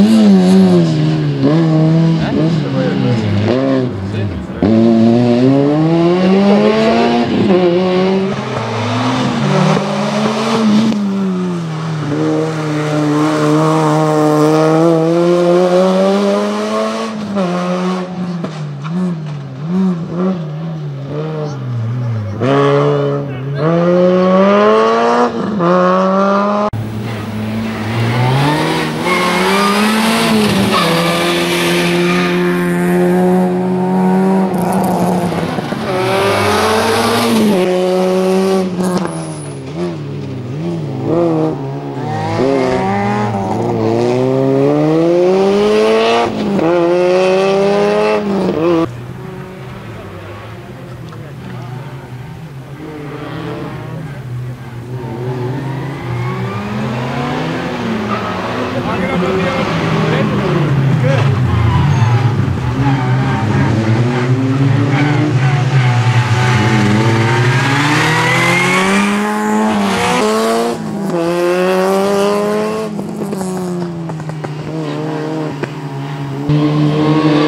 Mm. Música